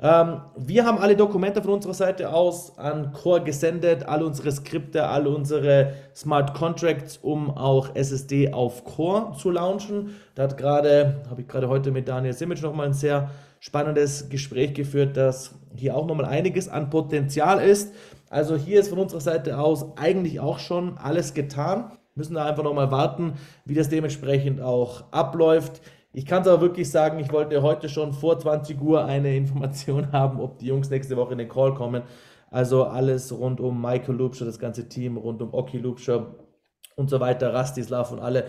Ähm, wir haben alle Dokumente von unserer Seite aus an Core gesendet, alle unsere Skripte, alle unsere Smart Contracts, um auch SSD auf Core zu launchen. Da hat gerade, habe ich gerade heute mit Daniel Simic nochmal ein sehr spannendes Gespräch geführt, dass hier auch nochmal einiges an Potenzial ist. Also hier ist von unserer Seite aus eigentlich auch schon alles getan. Müssen da einfach nochmal warten, wie das dementsprechend auch abläuft. Ich kann es aber wirklich sagen, ich wollte heute schon vor 20 Uhr eine Information haben, ob die Jungs nächste Woche in den Call kommen. Also alles rund um Michael Lubscher, das ganze Team, rund um Oki Lubscher und so weiter, Rastislav und alle.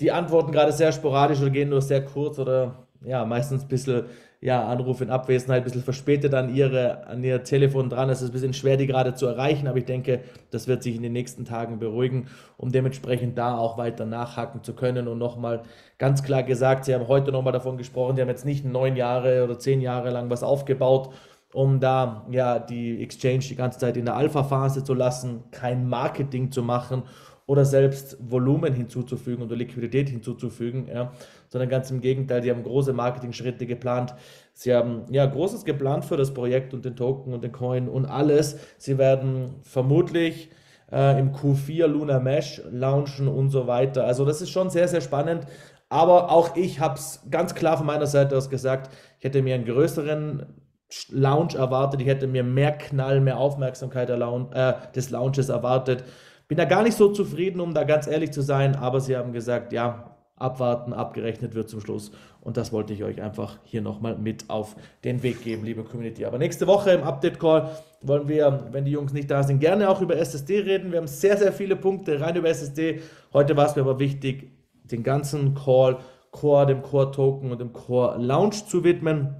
Die antworten gerade sehr sporadisch oder gehen nur sehr kurz oder ja, meistens ein bisschen ja, Anruf in Abwesenheit, ein bisschen verspätet an, ihre, an ihr Telefon dran. Es ist ein bisschen schwer, die gerade zu erreichen, aber ich denke, das wird sich in den nächsten Tagen beruhigen, um dementsprechend da auch weiter nachhaken zu können. Und nochmal ganz klar gesagt, Sie haben heute nochmal davon gesprochen, Sie haben jetzt nicht neun Jahre oder zehn Jahre lang was aufgebaut, um da ja die Exchange die ganze Zeit in der Alpha-Phase zu lassen, kein Marketing zu machen oder selbst Volumen hinzuzufügen oder Liquidität hinzuzufügen, ja, sondern ganz im Gegenteil, die haben große Marketing-Schritte geplant. Sie haben ja Großes geplant für das Projekt und den Token und den Coin und alles. Sie werden vermutlich äh, im Q4 Luna Mesh launchen und so weiter. Also das ist schon sehr, sehr spannend. Aber auch ich habe es ganz klar von meiner Seite aus gesagt, ich hätte mir einen größeren Launch erwartet, ich hätte mir mehr Knall, mehr Aufmerksamkeit äh, des Launches erwartet. Bin da gar nicht so zufrieden, um da ganz ehrlich zu sein, aber sie haben gesagt, ja, abwarten, abgerechnet wird zum Schluss. Und das wollte ich euch einfach hier nochmal mit auf den Weg geben, liebe Community. Aber nächste Woche im Update-Call wollen wir, wenn die Jungs nicht da sind, gerne auch über SSD reden. Wir haben sehr, sehr viele Punkte rein über SSD. Heute war es mir aber wichtig, den ganzen Call Core, dem Core-Token und dem Core-Launch zu widmen.